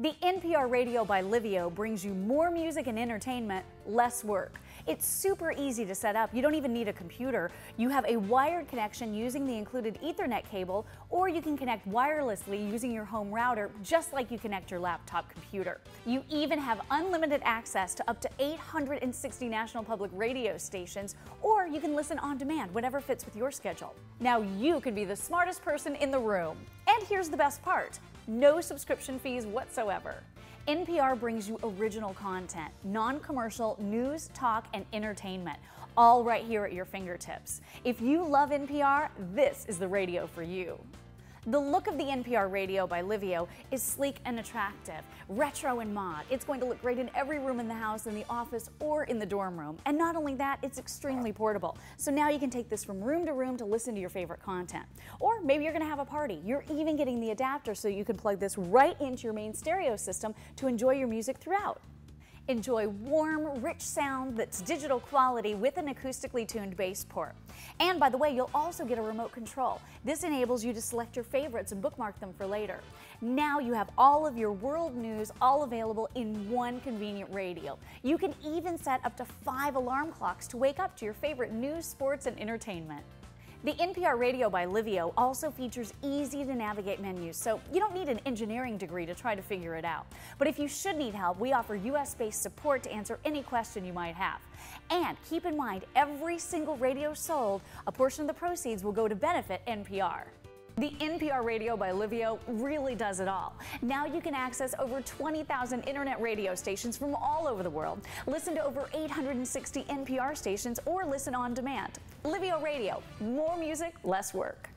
The NPR Radio by Livio brings you more music and entertainment, less work. It's super easy to set up. You don't even need a computer. You have a wired connection using the included Ethernet cable, or you can connect wirelessly using your home router, just like you connect your laptop computer. You even have unlimited access to up to 860 national public radio stations, or you can listen on demand, whatever fits with your schedule. Now you can be the smartest person in the room. And here's the best part no subscription fees whatsoever. NPR brings you original content, non commercial news, talk, and entertainment, all right here at your fingertips. If you love NPR, this is the radio for you. The look of the NPR radio by Livio is sleek and attractive, retro and mod. It's going to look great in every room in the house, in the office, or in the dorm room. And not only that, it's extremely portable. So now you can take this from room to room to listen to your favorite content. Or maybe you're going to have a party. You're even getting the adapter so you can plug this right into your main stereo system to enjoy your music throughout. Enjoy warm, rich sound that's digital quality with an acoustically tuned bass port. And by the way, you'll also get a remote control. This enables you to select your favorites and bookmark them for later. Now you have all of your world news all available in one convenient radio. You can even set up to five alarm clocks to wake up to your favorite news, sports, and entertainment. The NPR Radio by Livio also features easy to navigate menus, so you don't need an engineering degree to try to figure it out. But if you should need help, we offer US based support to answer any question you might have. And keep in mind, every single radio sold, a portion of the proceeds will go to benefit NPR. The NPR Radio by Livio really does it all. Now you can access over 20,000 internet radio stations from all over the world, listen to over 860 NPR stations, or listen on demand. Livio Radio, more music, less work.